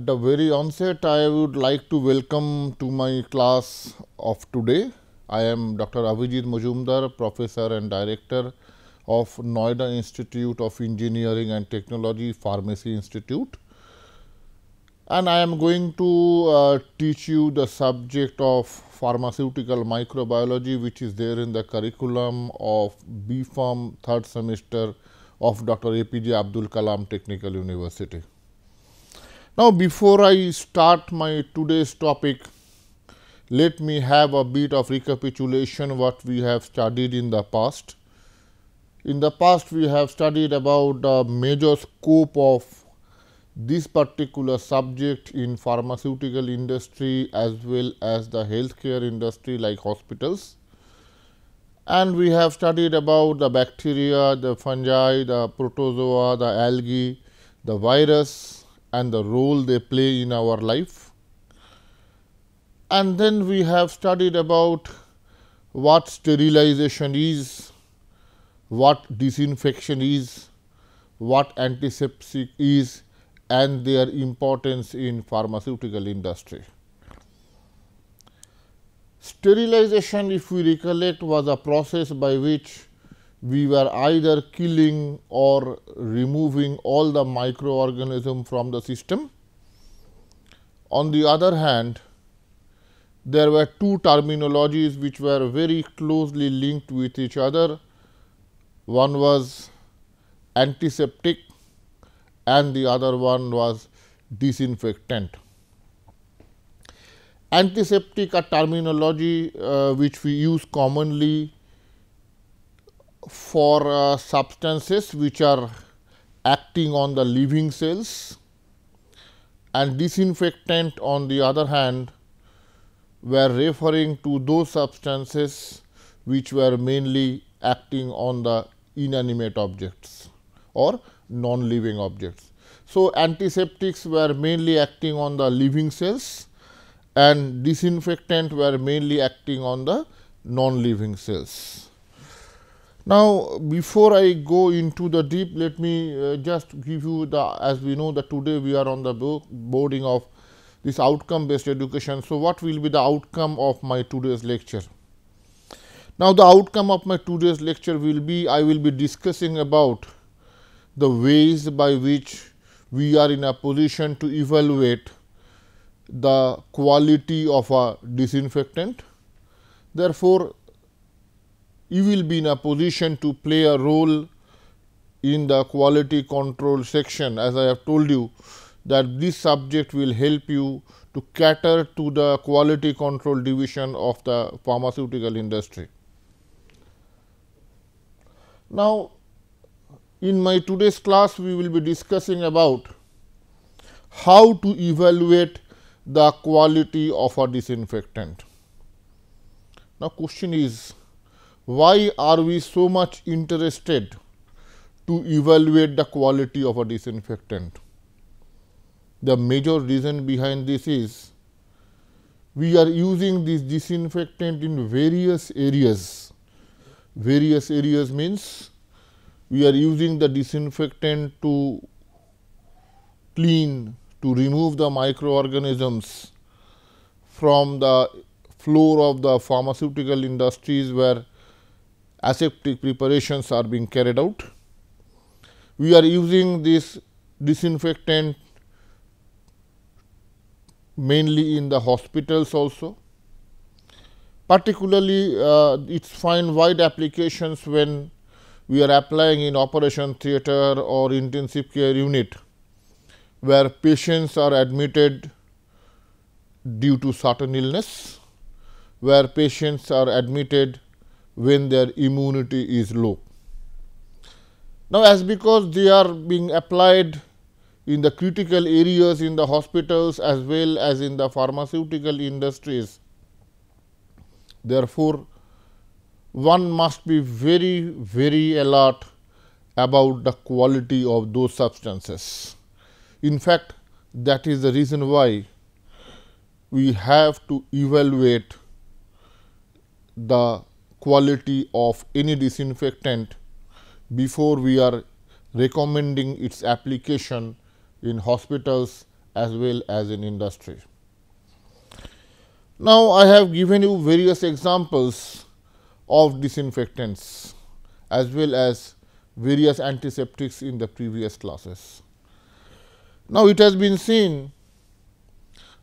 At the very onset, I would like to welcome to my class of today. I am Dr. Avijit Majumdar, Professor and Director of Noida Institute of Engineering and Technology, Pharmacy Institute. And I am going to uh, teach you the subject of pharmaceutical microbiology, which is there in the curriculum of B Pharm third semester of Dr. APJ Abdul Kalam Technical University. Now, before I start my today's topic, let me have a bit of recapitulation what we have studied in the past. In the past, we have studied about the major scope of this particular subject in pharmaceutical industry as well as the healthcare industry like hospitals. And we have studied about the bacteria, the fungi, the protozoa, the algae, the virus, and the role they play in our life. And then we have studied about what sterilization is, what disinfection is, what antiseptic is and their importance in pharmaceutical industry. Sterilization if we recollect was a process by which we were either killing or removing all the microorganism from the system. On the other hand, there were two terminologies which were very closely linked with each other. One was antiseptic and the other one was disinfectant. Antiseptic a terminology uh, which we use commonly for uh, substances which are acting on the living cells and disinfectant on the other hand were referring to those substances which were mainly acting on the inanimate objects or non-living objects. So, antiseptics were mainly acting on the living cells and disinfectant were mainly acting on the non-living cells. Now, before I go into the deep, let me uh, just give you the as we know that today we are on the boarding of this outcome based education. So, what will be the outcome of my today's lecture? Now, the outcome of my today's lecture will be I will be discussing about the ways by which we are in a position to evaluate the quality of a disinfectant. Therefore, you will be in a position to play a role in the quality control section as I have told you that this subject will help you to cater to the quality control division of the pharmaceutical industry. Now, in my today's class we will be discussing about how to evaluate the quality of a disinfectant. Now, question is why are we so much interested to evaluate the quality of a disinfectant? The major reason behind this is we are using this disinfectant in various areas. Various areas means we are using the disinfectant to clean, to remove the microorganisms from the floor of the pharmaceutical industries where aseptic preparations are being carried out. We are using this disinfectant mainly in the hospitals also. Particularly, uh, it wide applications when we are applying in operation theatre or intensive care unit, where patients are admitted due to certain illness, where patients are admitted when their immunity is low. Now, as because they are being applied in the critical areas in the hospitals as well as in the pharmaceutical industries, therefore, one must be very very alert about the quality of those substances. In fact, that is the reason why we have to evaluate the quality of any disinfectant before we are recommending its application in hospitals as well as in industry. Now, I have given you various examples of disinfectants as well as various antiseptics in the previous classes. Now, it has been seen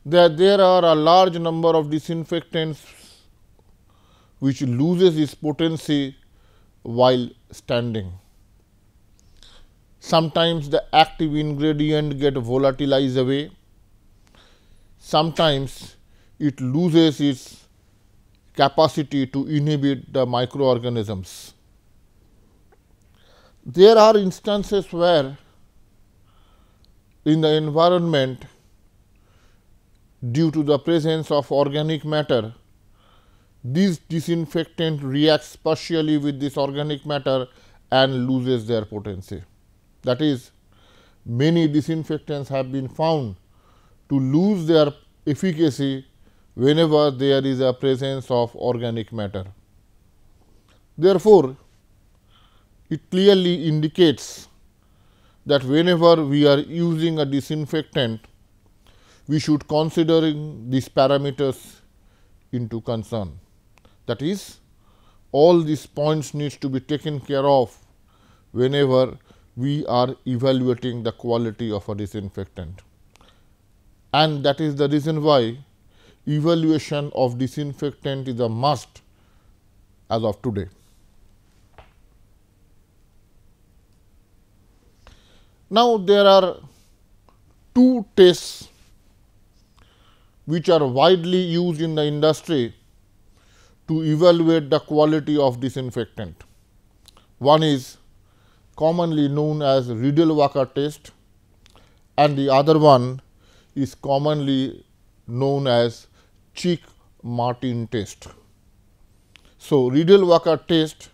that there are a large number of disinfectants which loses its potency while standing. Sometimes the active ingredient get volatilized away. Sometimes it loses its capacity to inhibit the microorganisms. There are instances where in the environment due to the presence of organic matter, this disinfectant reacts partially with this organic matter and loses their potency. That is, many disinfectants have been found to lose their efficacy whenever there is a presence of organic matter. Therefore, it clearly indicates that whenever we are using a disinfectant, we should consider these parameters into concern. That is, all these points needs to be taken care of whenever we are evaluating the quality of a disinfectant. And that is the reason why evaluation of disinfectant is a must as of today. Now, there are two tests which are widely used in the industry to evaluate the quality of disinfectant. One is commonly known as Rideal-Walker test and the other one is commonly known as Chick-Martin test. So, Rideal-Walker test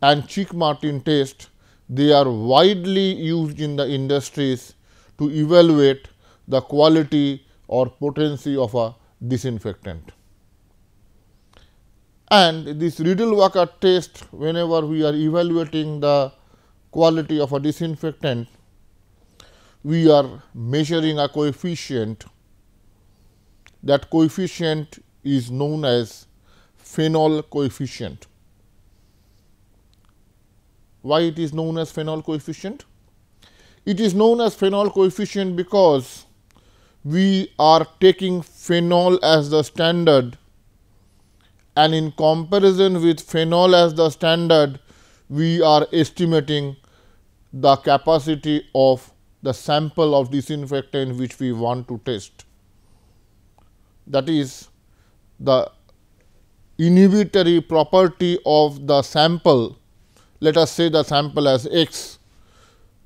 and Chick-Martin test they are widely used in the industries to evaluate the quality or potency of a disinfectant. And this Rideal-Walker test whenever we are evaluating the quality of a disinfectant, we are measuring a coefficient that coefficient is known as phenol coefficient. Why it is known as phenol coefficient? It is known as phenol coefficient because we are taking phenol as the standard and in comparison with phenol as the standard, we are estimating the capacity of the sample of disinfectant which we want to test. That is the inhibitory property of the sample let us say the sample as x,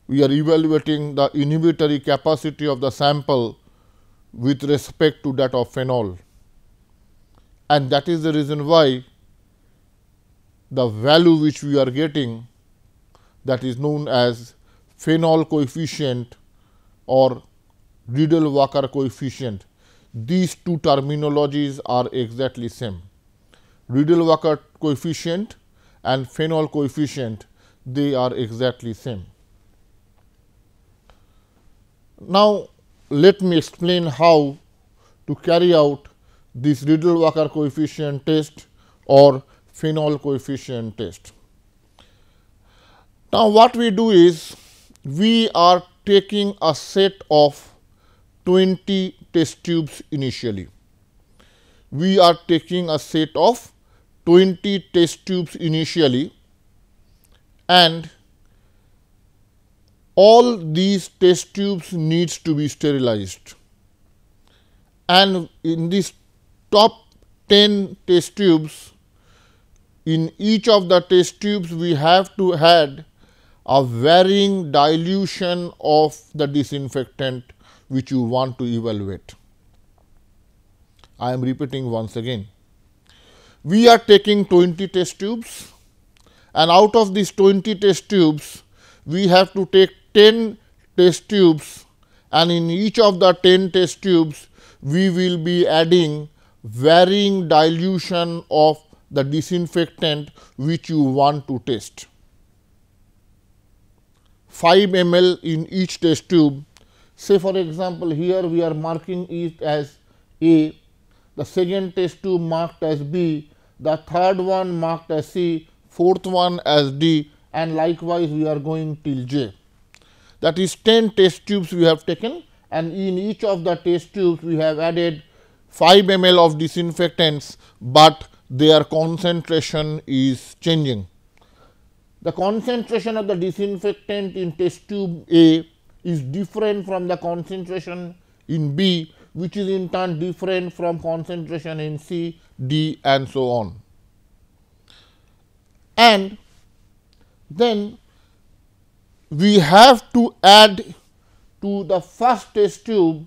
we are evaluating the inhibitory capacity of the sample with respect to that of phenol. And that is the reason why the value which we are getting that is known as phenol coefficient or Rideal-Walker coefficient. These two terminologies are exactly same. Rideal-Walker coefficient and phenol coefficient they are exactly same. Now, let me explain how to carry out this Rideal-Walker coefficient test or phenol coefficient test. Now, what we do is we are taking a set of 20 test tubes initially. We are taking a set of 20 test tubes initially and all these test tubes needs to be sterilized and in this top 10 test tubes in each of the test tubes we have to add a varying dilution of the disinfectant which you want to evaluate. I am repeating once again we are taking 20 test tubes and out of these 20 test tubes, we have to take 10 test tubes and in each of the 10 test tubes, we will be adding varying dilution of the disinfectant which you want to test. 5 ml in each test tube, Say for example, here we are marking it as A, the second test tube marked as B, the third one marked as C, fourth one as D and likewise we are going till J. That is 10 test tubes we have taken and in each of the test tubes we have added 5 ml of disinfectants, but their concentration is changing. The concentration of the disinfectant in test tube A is different from the concentration in B which is in turn different from concentration in C, D and so on. And then we have to add to the first test tube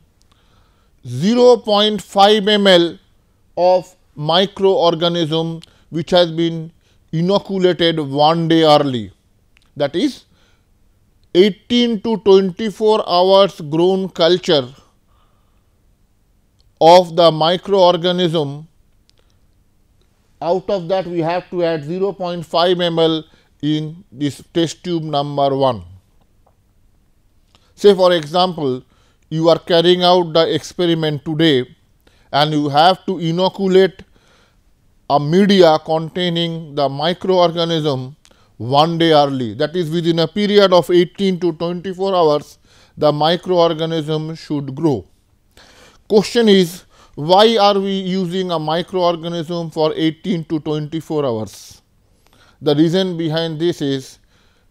0.5 ml of microorganism which has been inoculated one day early that is 18 to 24 hours grown culture of the microorganism out of that we have to add 0.5 ml in this test tube number 1. Say for example, you are carrying out the experiment today and you have to inoculate a media containing the microorganism one day early that is within a period of 18 to 24 hours the microorganism should grow. Question is why are we using a microorganism for 18 to 24 hours? The reason behind this is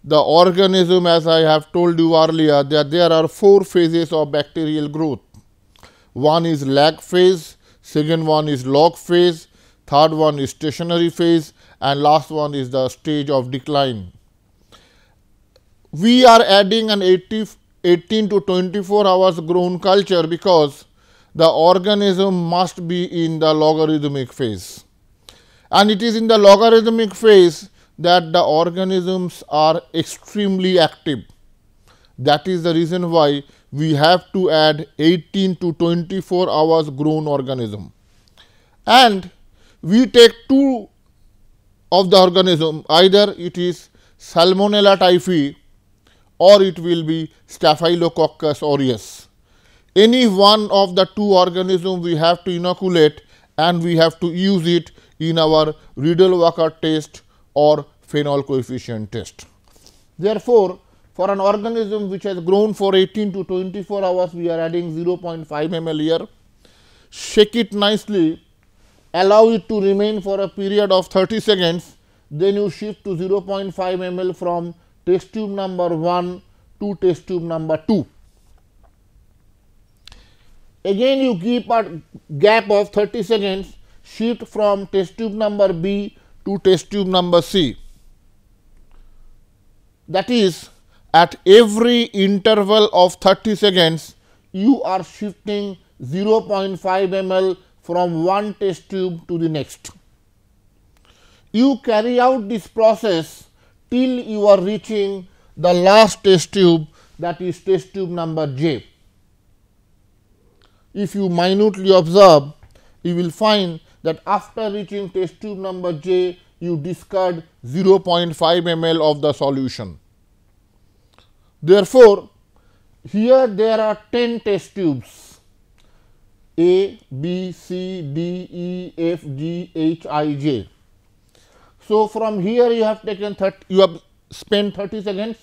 the organism as I have told you earlier that there are four phases of bacterial growth. One is lag phase, second one is log phase, third one is stationary phase and last one is the stage of decline. We are adding an 80, 18 to 24 hours grown culture because the organism must be in the logarithmic phase. And it is in the logarithmic phase that the organisms are extremely active. That is the reason why we have to add 18 to 24 hours grown organism. And we take two of the organism either it is Salmonella typhi or it will be Staphylococcus aureus. Any one of the two organisms we have to inoculate and we have to use it in our Rideal-Walker test or phenol coefficient test. Therefore, for an organism which has grown for 18 to 24 hours, we are adding 0.5 ml here. Shake it nicely, allow it to remain for a period of 30 seconds, then you shift to 0.5 ml from test tube number 1 to test tube number 2. Again you keep a gap of 30 seconds, shift from test tube number B to test tube number C. That is at every interval of 30 seconds you are shifting 0.5 ml from one test tube to the next. You carry out this process till you are reaching the last test tube that is test tube number J. If you minutely observe, you will find that after reaching test tube number J, you discard 0.5 ml of the solution. Therefore, here there are 10 test tubes A, B, C, D, E, F, G, H, I, J. So, from here you have taken 30, you have spent 30 seconds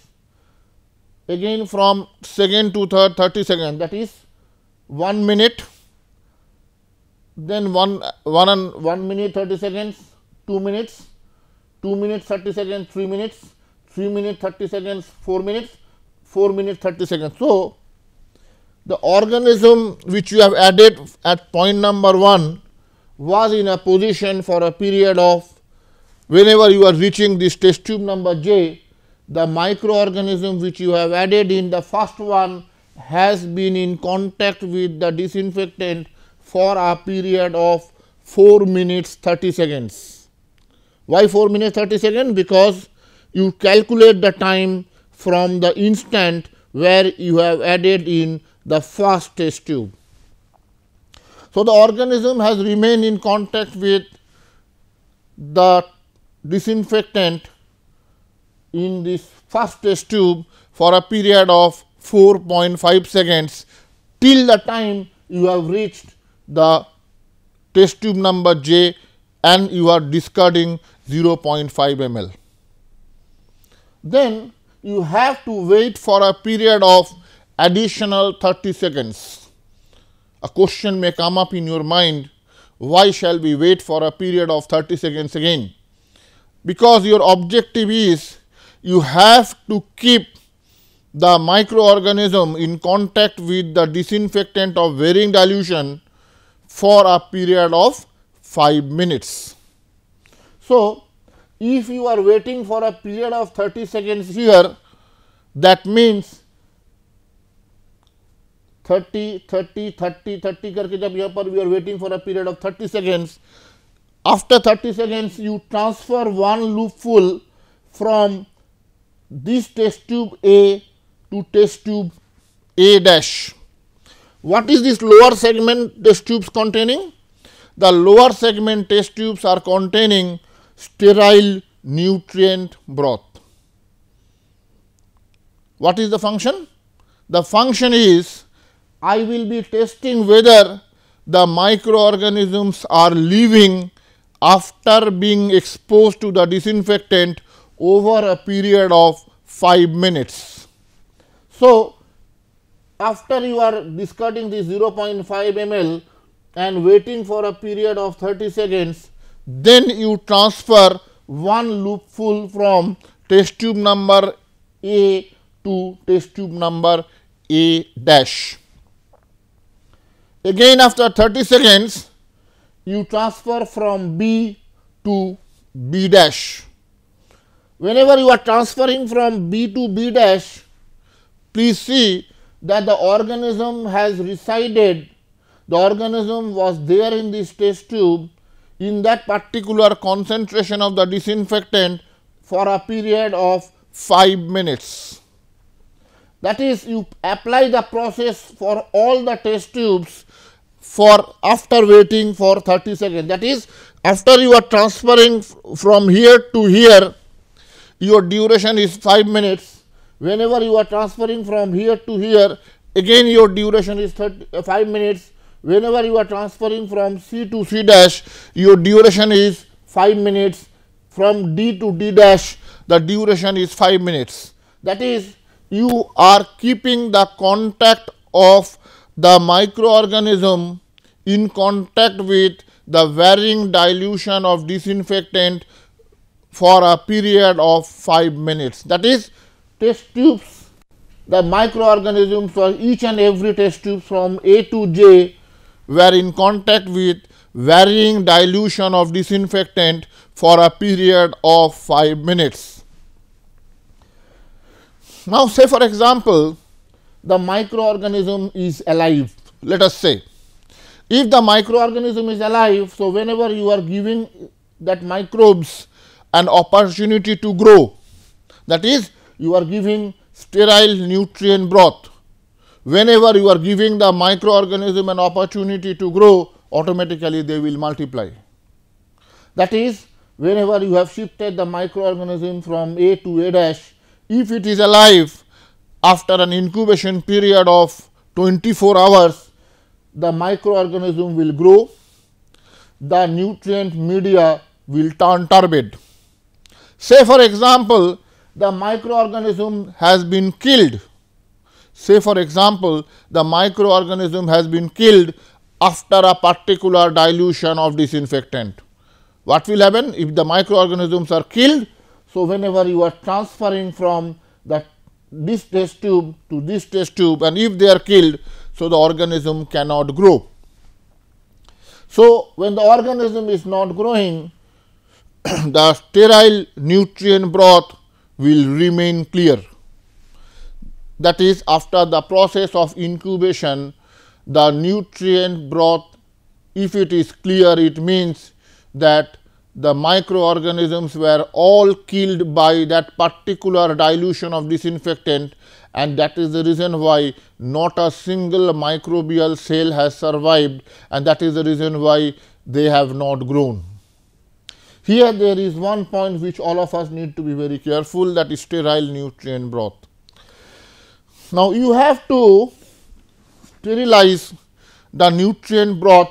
again from second to third 30 seconds that is 1 minute then 1 1 and 1 minute 30 seconds 2 minutes 2 minutes 30 seconds 3 minutes 3 minutes 30 seconds 4 minutes 4 minutes 30 seconds. So, the organism which you have added at point number 1 was in a position for a period of whenever you are reaching this test tube number j, the microorganism which you have added in the first one has been in contact with the disinfectant for a period of 4 minutes 30 seconds. Why 4 minutes 30 seconds? Because you calculate the time from the instant where you have added in the first test tube. So, the organism has remained in contact with the disinfectant in this first test tube for a period of 4.5 seconds till the time you have reached the test tube number J and you are discarding 0.5 ml. Then you have to wait for a period of additional 30 seconds. A question may come up in your mind, why shall we wait for a period of 30 seconds again? Because your objective is you have to keep the microorganism in contact with the disinfectant of varying dilution for a period of 5 minutes. So, if you are waiting for a period of 30 seconds here, that means 30, 30, 30, 30 करके जब यहाँ पर we are waiting for a period of 30 seconds. After 30 seconds, you transfer one loop full from this test tube A to test tube A dash. What is this lower segment test tubes containing? The lower segment test tubes are containing sterile nutrient broth. What is the function? The function is I will be testing whether the microorganisms are living after being exposed to the disinfectant over a period of 5 minutes. So, after you are discarding the 0.5 ml and waiting for a period of 30 seconds, then you transfer one loop full from test tube number A to test tube number A dash. Again after 30 seconds, you transfer from B to B dash. Whenever you are transferring from B to B dash, please see that the organism has resided, the organism was there in this test tube in that particular concentration of the disinfectant for a period of 5 minutes. That is you apply the process for all the test tubes for after waiting for 30 seconds. That is after you are transferring from here to here your duration is 5 minutes. Whenever you are transferring from here to here again your duration is 30, uh, 5 minutes. Whenever you are transferring from C to C dash your duration is 5 minutes. From D to D dash the duration is 5 minutes. That is you are keeping the contact of the microorganism in contact with the varying dilution of disinfectant for a period of 5 minutes. That is test tubes the microorganisms for each and every test tube from A to J were in contact with varying dilution of disinfectant for a period of 5 minutes. Now, say for example, the microorganism is alive, let us say. If the microorganism is alive, so whenever you are giving that microbes an opportunity to grow, that is you are giving sterile nutrient broth whenever you are giving the microorganism an opportunity to grow, automatically they will multiply. That is, whenever you have shifted the microorganism from A to A dash, if it is alive after an incubation period of 24 hours, the microorganism will grow, the nutrient media will turn turbid. Say for example, the microorganism has been killed Say for example, the microorganism has been killed after a particular dilution of disinfectant. What will happen if the microorganisms are killed? So, whenever you are transferring from that this test tube to this test tube and if they are killed, so the organism cannot grow. So, when the organism is not growing, the sterile nutrient broth will remain clear that is after the process of incubation the nutrient broth if it is clear it means that the microorganisms were all killed by that particular dilution of disinfectant and that is the reason why not a single microbial cell has survived and that is the reason why they have not grown. Here there is one point which all of us need to be very careful that is sterile nutrient broth. Now, you have to sterilize the nutrient broth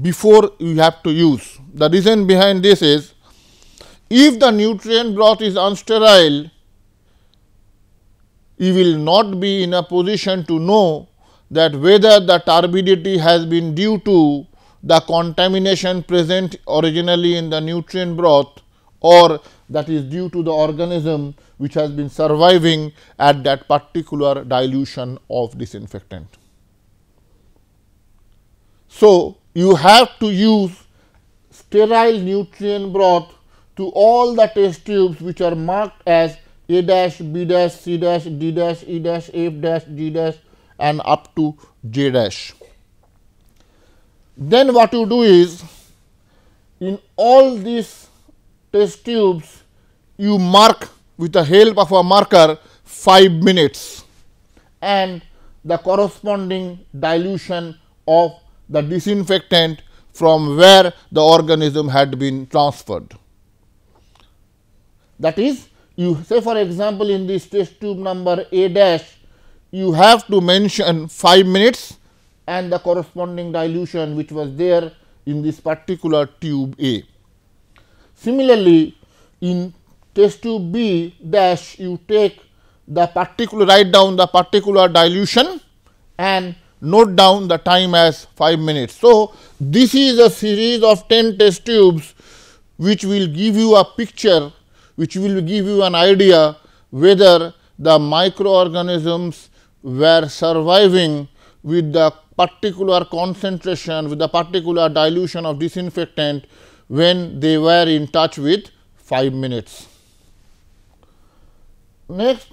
before you have to use. The reason behind this is if the nutrient broth is unsterile, you will not be in a position to know that whether the turbidity has been due to the contamination present originally in the nutrient broth or that is due to the organism which has been surviving at that particular dilution of disinfectant. So, you have to use sterile nutrient broth to all the test tubes which are marked as A dash, B dash, C dash, D dash, E dash, F dash, G dash and up to J dash. Then what you do is in all these test tubes you mark with the help of a marker 5 minutes and the corresponding dilution of the disinfectant from where the organism had been transferred. That is you say for example, in this test tube number A dash you have to mention 5 minutes and the corresponding dilution which was there in this particular tube A. Similarly, in test tube B dash you take the particular write down the particular dilution and note down the time as 5 minutes. So, this is a series of 10 test tubes which will give you a picture which will give you an idea whether the microorganisms were surviving with the particular concentration with the particular dilution of disinfectant when they were in touch with 5 minutes. Next,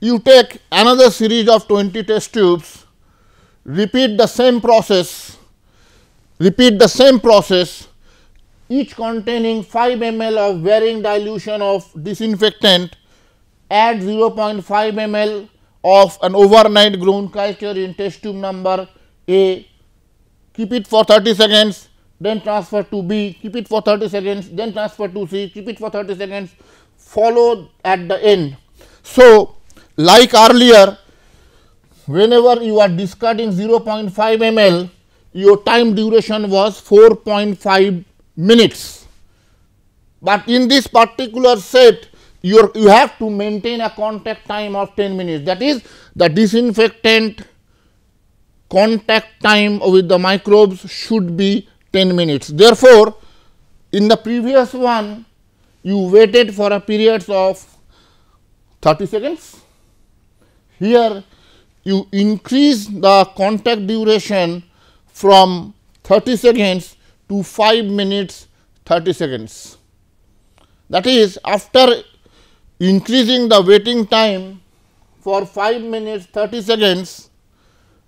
you take another series of 20 test tubes, repeat the same process, repeat the same process each containing 5 ml of varying dilution of disinfectant add 0.5 ml of an overnight grown culture in test tube number A, keep it for 30 seconds, then transfer to B, keep it for 30 seconds, then transfer to C, keep it for 30 seconds, follow at the end. So, like earlier, whenever you are discarding 0.5 ml, your time duration was 4.5 minutes. But in this particular set, you you have to maintain a contact time of 10 minutes that is the disinfectant contact time with the microbes should be 10 minutes. Therefore, in the previous one you waited for a period of 30 seconds. Here you increase the contact duration from 30 seconds to 5 minutes 30 seconds. That is after increasing the waiting time for 5 minutes 30 seconds,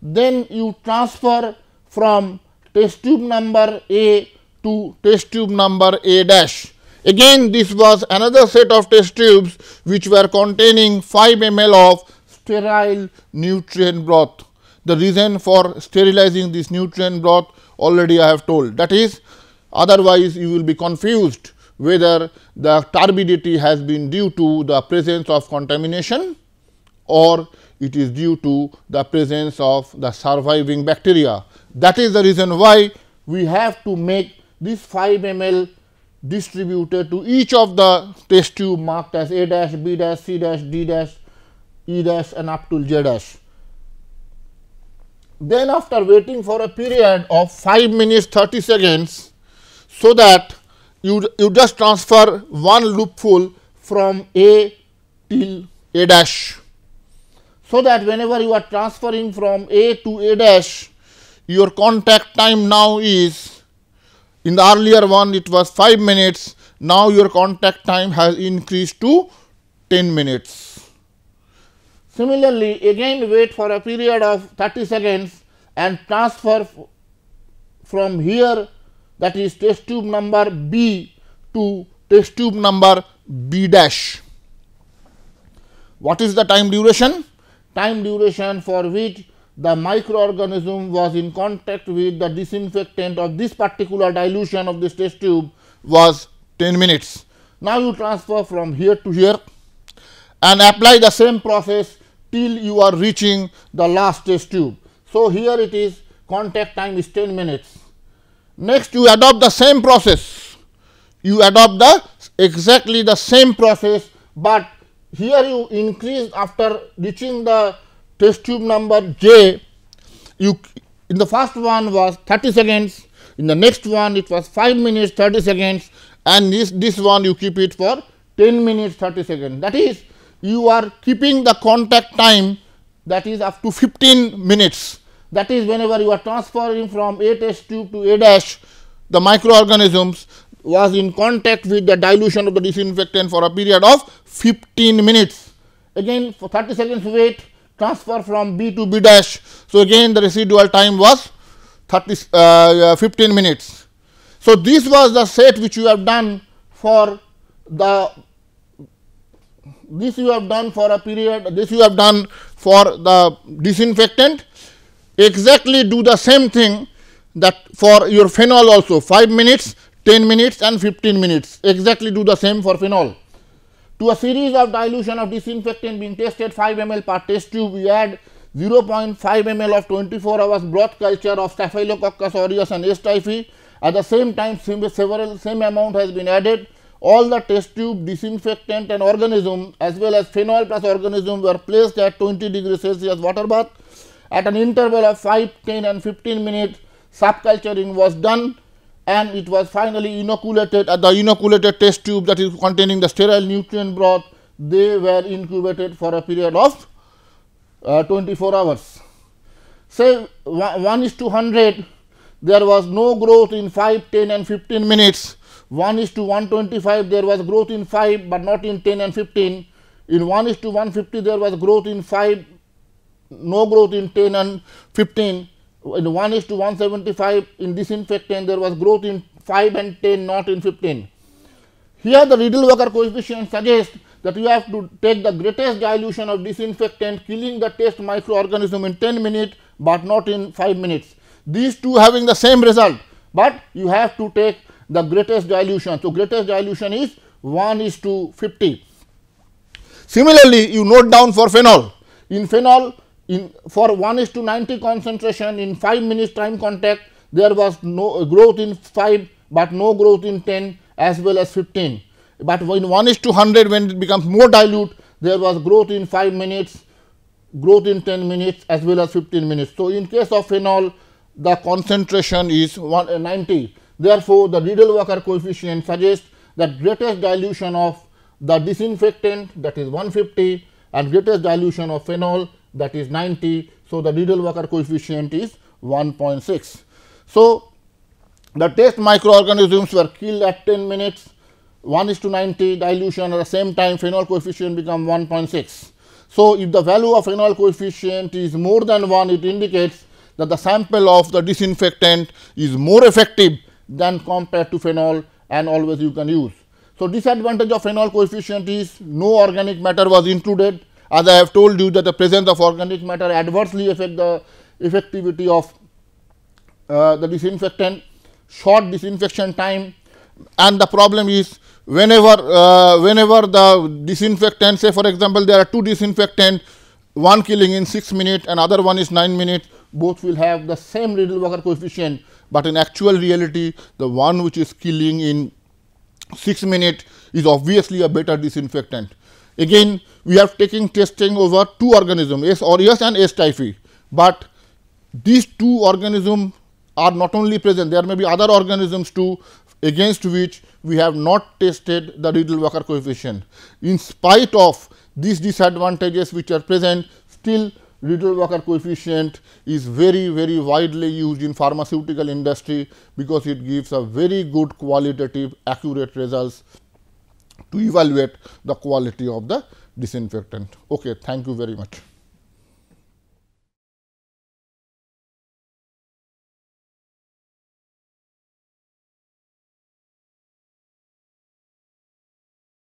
then you transfer from test tube number A to test tube number A dash. Again this was another set of test tubes which were containing 5 ml of sterile nutrient broth. The reason for sterilizing this nutrient broth already I have told that is otherwise you will be confused whether the turbidity has been due to the presence of contamination or it is due to the presence of the surviving bacteria. That is the reason why we have to make this 5 ml distributed to each of the test tube marked as A dash, B dash, C dash, D dash, E dash and up to J dash. Then after waiting for a period of 5 minutes 30 seconds, so that you, you just transfer one loopful from A till A dash. So that whenever you are transferring from A to A dash, your contact time now is in the earlier one it was 5 minutes, now your contact time has increased to 10 minutes. Similarly, again wait for a period of 30 seconds and transfer from here that is test tube number B to test tube number B dash. What is the time duration? Time duration for which the microorganism was in contact with the disinfectant of this particular dilution of this test tube was 10 minutes. Now, you transfer from here to here and apply the same process till you are reaching the last test tube. So, here it is contact time is 10 minutes. Next you adopt the same process, you adopt the exactly the same process, but here you increase after reaching the test tube number j, you in the first one was 30 seconds, in the next one it was 5 minutes 30 seconds and this, this one you keep it for 10 minutes 30 seconds. That is you are keeping the contact time that is up to 15 minutes. That is whenever you are transferring from A test tube to A dash, the microorganisms was in contact with the dilution of the disinfectant for a period of 15 minutes. Again for 30 seconds wait, transfer from B to B dash. So, again the residual time was 30 uh, 15 minutes. So, this was the set which you have done for the this you have done for a period this you have done for the disinfectant exactly do the same thing that for your phenol also 5 minutes 10 minutes and 15 minutes exactly do the same for phenol to a series of dilution of disinfectant being tested 5 ml per test tube we add 0.5 ml of 24 hours broth culture of staphylococcus aureus and S. typhi at the same time several same amount has been added all the test tube disinfectant and organism as well as phenol plus organism were placed at 20 degree Celsius water bath. At an interval of 5, 10 and 15 minutes subculturing was done and it was finally inoculated at the inoculated test tube that is containing the sterile nutrient broth they were incubated for a period of uh, 24 hours. Say 1 is to 100 there was no growth in 5, 10 and 15 minutes 1 is to 125 there was growth in 5, but not in 10 and 15. In 1 is to 150 there was growth in 5, no growth in 10 and 15. In 1 is to 175 in disinfectant there was growth in 5 and 10 not in 15. Here the Rideal-Walker coefficient suggests that you have to take the greatest dilution of disinfectant killing the test microorganism in 10 minutes, but not in 5 minutes. These two having the same result, but you have to take the greatest dilution. So, greatest dilution is 1 is to 50. Similarly, you note down for phenol. In phenol, in for 1 is to 90 concentration in 5 minutes time contact, there was no growth in 5, but no growth in 10 as well as 15. But when 1 is to 100 when it becomes more dilute, there was growth in 5 minutes, growth in 10 minutes as well as 15 minutes. So, in case of phenol, the concentration is 190 uh, Therefore, the Rideal-Walker coefficient suggests that greatest dilution of the disinfectant that is 150 and greatest dilution of phenol that is 90. So, the Rideal-Walker coefficient is 1.6. So, the test microorganisms were killed at 10 minutes 1 is to 90 dilution at the same time phenol coefficient become 1.6. So, if the value of phenol coefficient is more than 1 it indicates that the sample of the disinfectant is more effective than compared to phenol and always you can use. So, disadvantage of phenol coefficient is no organic matter was included as I have told you that the presence of organic matter adversely affect the effectivity of uh, the disinfectant, short disinfection time and the problem is whenever uh, whenever the disinfectant say for example, there are two disinfectant one killing in 6 minutes and other one is 9 minutes both will have the same Rideal-Walker coefficient but in actual reality the one which is killing in 6 minutes is obviously a better disinfectant. Again we are taking testing over two organisms S. aureus and S. typhi, but these two organisms are not only present there may be other organisms too against which we have not tested the Rideal-Walker coefficient. In spite of these disadvantages which are present still Rideal-Walker coefficient is very very widely used in pharmaceutical industry because it gives a very good qualitative accurate results to evaluate the quality of the disinfectant. Okay, thank you very much.